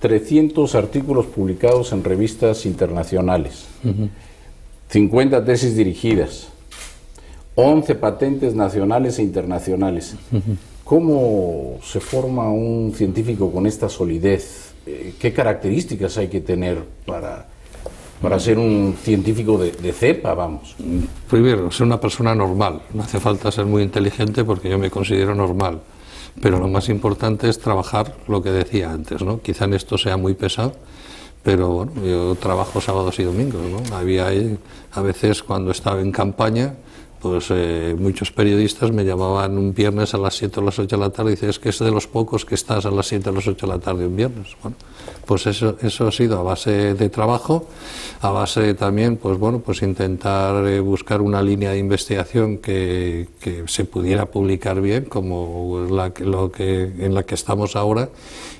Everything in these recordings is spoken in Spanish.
300 artículos publicados en revistas internacionales, 50 tesis dirigidas, 11 patentes nacionales e internacionales. ¿Cómo se forma un científico con esta solidez? Eh, ¿Qué características hay que tener para, para ser un científico de, de cepa, vamos? Primero, ser una persona normal. No hace falta ser muy inteligente porque yo me considero normal. Pero lo más importante es trabajar lo que decía antes, ¿no? Quizá en esto sea muy pesado, pero bueno, yo trabajo sábados y domingos, ¿no? Había a veces cuando estaba en campaña pues eh, muchos periodistas me llamaban un viernes a las 7 o las 8 de la tarde y dicen, es que es de los pocos que estás a las 7 o las 8 de la tarde un viernes. Bueno, pues eso, eso ha sido a base de trabajo, a base también, pues bueno, pues intentar eh, buscar una línea de investigación que, se pudiera publicar bien, como lo que, en la que estamos ahora,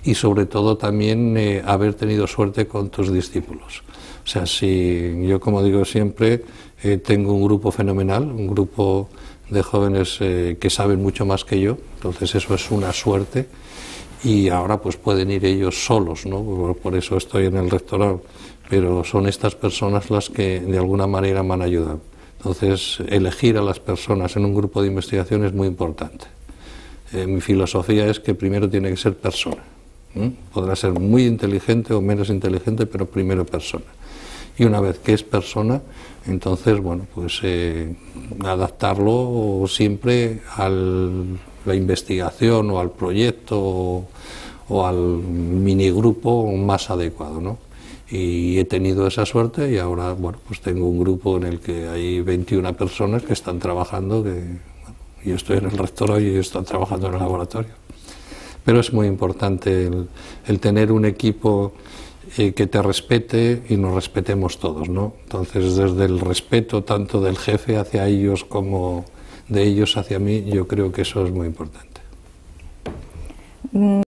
y sobre todo también eh, haber tenido suerte con tus discípulos. O sea, si yo, como digo siempre, eh, tengo un grupo fenomenal, un grupo de jóvenes eh, que saben mucho más que yo, entonces eso es una suerte y ahora pues pueden ir ellos solos, ¿no? Por, eso estoy en el rectorado, pero son estas personas las que de alguna manera me han ayudado. Entonces, elegir a las personas en un grupo de investigación es muy importante. Eh, mi filosofía es que primero tiene que ser persona. Podrá ser muy inteligente o menos inteligente, pero primero persona y una vez que es persona, entonces, bueno, pues eh, adaptarlo siempre a la investigación o al proyecto o, al minigrupo más adecuado, ¿no? Y he tenido esa suerte y ahora, bueno, pues tengo un grupo en el que hay 21 personas que están trabajando, que yo estoy en el rectorado y ellos están trabajando en el laboratorio. Pero es muy importante el tener un equipo eh, que te respete y nos respetemos todos, ¿no? Entonces, desde el respeto tanto del jefe hacia ellos como de ellos hacia mí, yo creo que eso es muy importante. Mm.